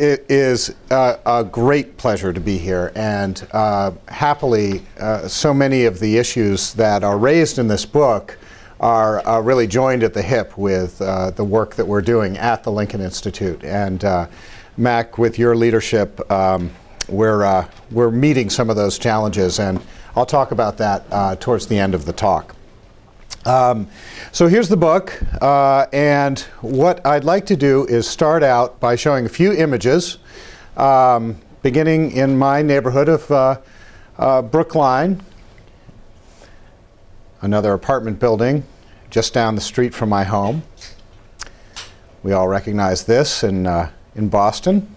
it is a great pleasure to be here, and uh, happily, uh, so many of the issues that are raised in this book are uh, really joined at the hip with uh, the work that we're doing at the Lincoln Institute. And uh, Mac, with your leadership, um, we're, we're meeting some of those challenges, and I'll talk about that towards the end of the talk. Um, so here's the book, uh, and what I'd like to do is start out by showing a few images, um, beginning in my neighborhood of uh, uh, Brookline, another apartment building just down the street from my home. We all recognize this in, uh, in Boston.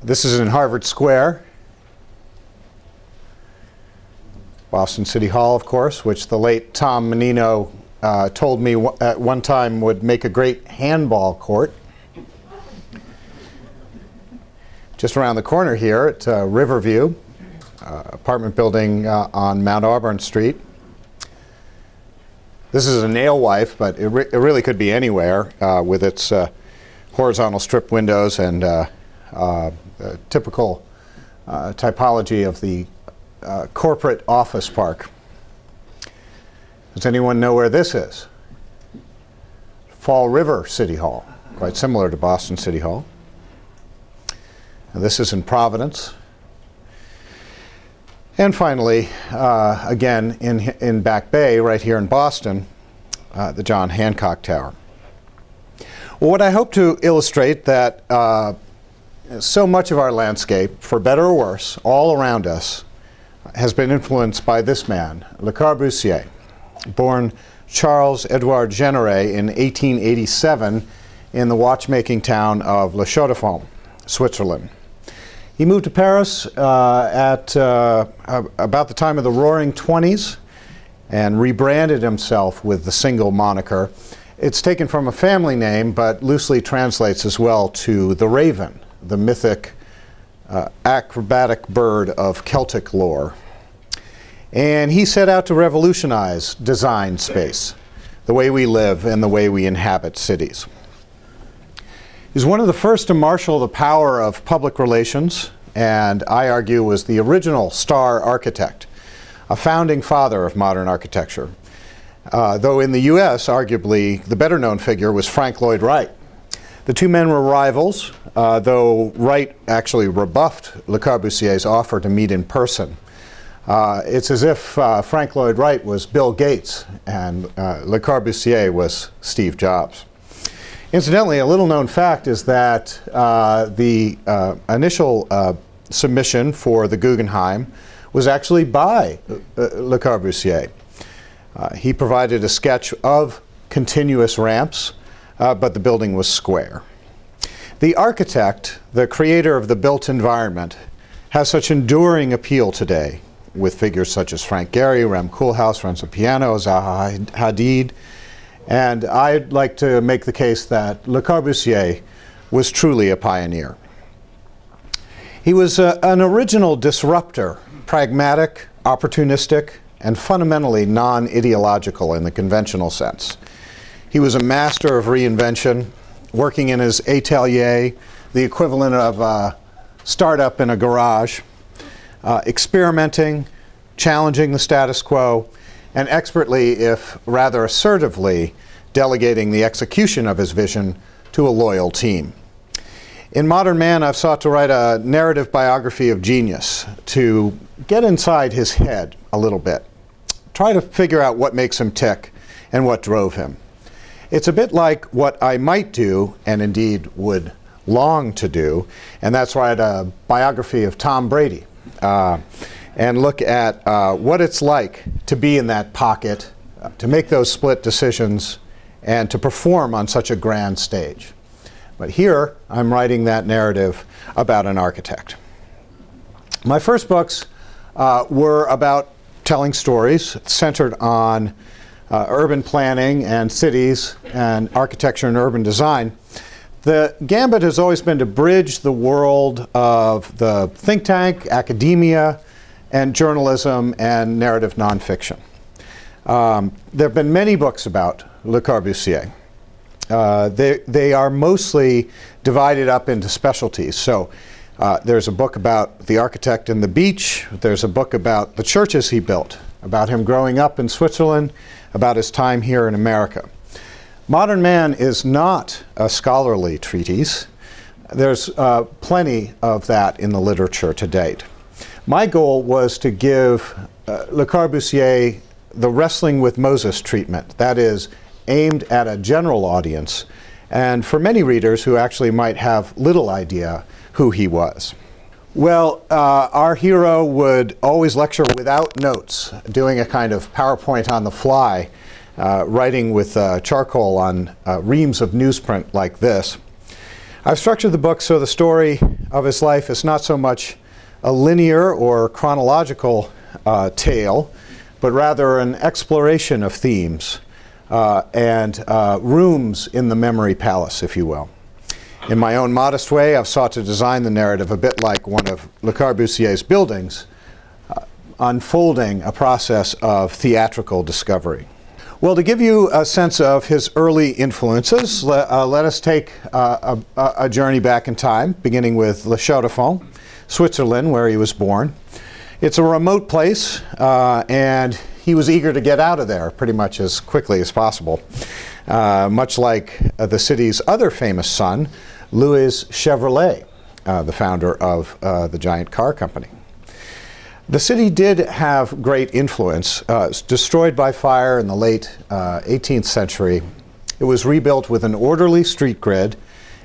This is in Harvard Square. Boston City Hall, of course, which the late Tom Menino uh, told me at one time would make a great handball court. Just around the corner here at uh, Riverview, uh, apartment building uh, on Mount Auburn Street. This is an alewife, but it, re it really could be anywhere uh, with its uh, horizontal strip windows and typical typology of the uh, corporate office park. Does anyone know where this is? Fall River City Hall, quite similar to Boston City Hall. And this is in Providence. And finally, uh, again, in, in Back Bay, right here in Boston, uh, the John Hancock Tower. Well, what I hope to illustrate that uh, so much of our landscape, for better or worse, all around us, has been influenced by this man, Le Corbusier, born Charles Edouard Jeanneret in 1887 in the watchmaking town of Le Chaux-de-Fonds, Switzerland. He moved to Paris uh, at uh, about the time of the Roaring Twenties and rebranded himself with the single moniker. It's taken from a family name, but loosely translates as well to the Raven, the mythic uh, acrobatic bird of Celtic lore. And he set out to revolutionize design space, the way we live and the way we inhabit cities. He's one of the first to marshal the power of public relations, and I argue was the original star architect, a founding father of modern architecture. Uh, though in the US, arguably, the better known figure was Frank Lloyd Wright. The two men were rivals, uh, though Wright actually rebuffed Le Corbusier's offer to meet in person. Uh, it's as if uh, Frank Lloyd Wright was Bill Gates and uh, Le Corbusier was Steve Jobs. Incidentally, a little known fact is that uh, the uh, initial uh, submission for the Guggenheim was actually by Le Corbusier. he provided a sketch of continuous ramps, but the building was square. The architect, the creator of the built environment, has such enduring appeal today with figures such as Frank Gehry, Rem Koolhaas, Renzo Piano, Zaha Hadid. And I'd like to make the case that Le Corbusier was truly a pioneer. He was a, an original disruptor, pragmatic, opportunistic, and fundamentally non-ideological in the conventional sense. He was a master of reinvention, working in his atelier, the equivalent of a startup in a garage, uh, experimenting, challenging the status quo, and expertly, if rather assertively, delegating the execution of his vision to a loyal team. In Modern Man, I've sought to write a narrative biography of genius, to get inside his head a little bit, try to figure out what makes him tick and what drove him. It's a bit like what I might do, and indeed would long to do, and that's write a biography of Tom Brady uh, and look at uh, what it's like to be in that pocket, uh, to make those split decisions, and to perform on such a grand stage. But here, I'm writing that narrative about an architect. My first books uh, were about telling stories centered on uh, urban planning and cities and architecture and urban design. The gambit has always been to bridge the world of the think tank, academia, and journalism and narrative nonfiction. Um, there have been many books about Le Corbusier. uh, they, they are mostly divided up into specialties. So uh, there's a book about the architect and the beach. There's a book about the churches he built, about him growing up in Switzerland, about his time here in America. Modern Man is not a scholarly treatise. There's uh, plenty of that in the literature to date. My goal was to give uh, Le Corbusier the wrestling with Moses treatment, that is, aimed at a general audience, and for many readers who actually might have little idea who he was. Well, uh, our hero would always lecture without notes, doing a kind of PowerPoint on the fly, uh, writing with uh, charcoal on uh, reams of newsprint like this. I've structured the book so the story of his life is not so much a linear or chronological uh, tale, but rather an exploration of themes uh, and rooms in the memory palace, if you will. In my own modest way, I've sought to design the narrative a bit like one of Le Corbusier's buildings, uh, unfolding a process of theatrical discovery. Well, to give you a sense of his early influences, le uh, let us take uh, a, a, journey back in time, beginning with Le Chaux de Fonds, Switzerland, where he was born. It's a remote place, uh, and he was eager to get out of there pretty much as quickly as possible. Uh, much like uh, the city's other famous son, Louis Chevrolet, uh, the founder of the giant car company. The city did have great influence. Uh, destroyed by fire in the late 18th century, it was rebuilt with an orderly street grid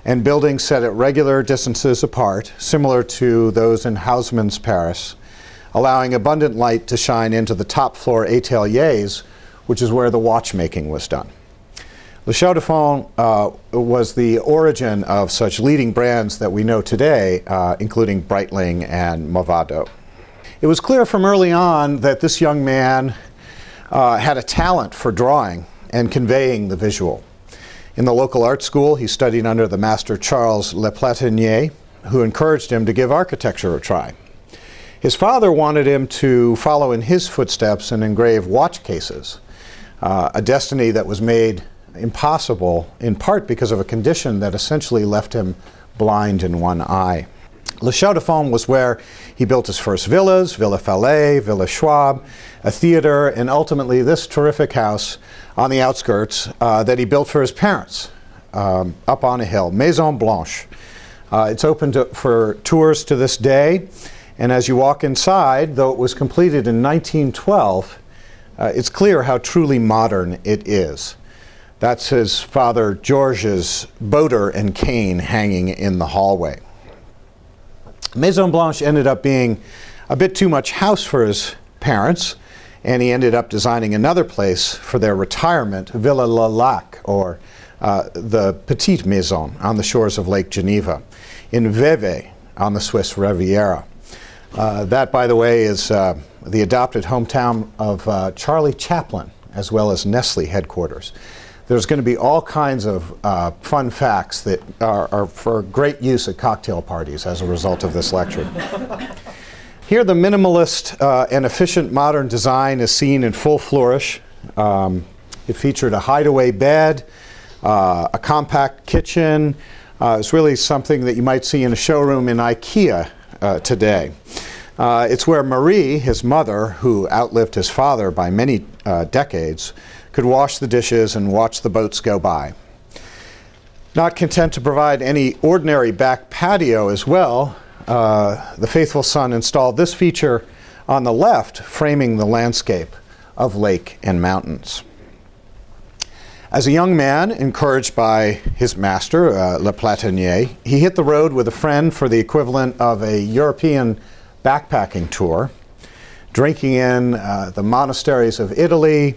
and buildings set at regular distances apart, similar to those in Haussmann's Paris allowing abundant light to shine into the top floor ateliers, which is where the watchmaking was done. Le Chaux de Fonds uh, was the origin of such leading brands that we know today, uh, including Breitling and Movado. It was clear from early on that this young man uh, had a talent for drawing and conveying the visual. In the local art school, he studied under the master Charles L'Eplattenier, who encouraged him to give architecture a try. His father wanted him to follow in his footsteps and engrave watch cases, uh, a destiny that was made impossible in part because of a condition that essentially left him blind in one eye. Le Chaux de was where he built his first villas, Villa Fallet, Villa Schwob, a theater, and ultimately this terrific house on the outskirts uh, that he built for his parents um, up on a hill, Maison Blanche. Uh, it's open to, for tours to this day. And as you walk inside, though it was completed in 1912, uh, it's clear how truly modern it is. That's his father George's boater and cane hanging in the hallway. Maison Blanche ended up being a bit too much house for his parents, and he ended up designing another place for their retirement, Villa Le Lac, or uh, the Petite Maison on the shores of Lake Geneva, in Vevey on the Swiss Riviera. Uh, that, by the way, is uh, the adopted hometown of uh, Charlie Chaplin, as well as Nestle headquarters. There's going to be all kinds of uh, fun facts that are, are, for great use at cocktail parties as a result of this lecture. Here, the minimalist uh, and efficient modern design is seen in full flourish. Um, it featured a hideaway bed, a compact kitchen. it's really something that you might see in a showroom in IKEA uh, today. Uh, it's where Marie, his mother, who outlived his father by many uh, decades, could wash the dishes and watch the boats go by. Not content to provide any ordinary back patio as well, uh, the faithful son installed this feature on the left, framing the landscape of lake and mountains. As a young man, encouraged by his master, uh, L'Eplattenier, he hit the road with a friend for the equivalent of a European backpacking tour, drinking in uh, the monasteries of Italy,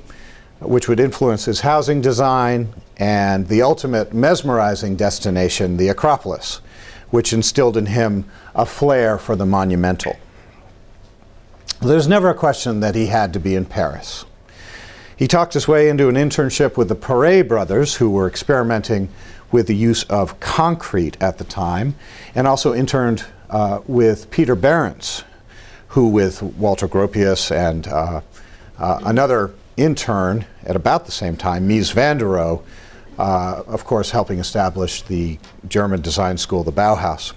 which would influence his housing design, and the ultimate mesmerizing destination, the Acropolis, which instilled in him a flair for the monumental. There's never a question that he had to be in Paris. He talked his way into an internship with the Perret brothers, who were experimenting with the use of concrete at the time, and also interned uh, with Peter Behrens, who, with Walter Gropius and uh, uh, another intern at about the same time, Mies van der Rohe, uh, of course, helping establish the German design school, the Bauhaus.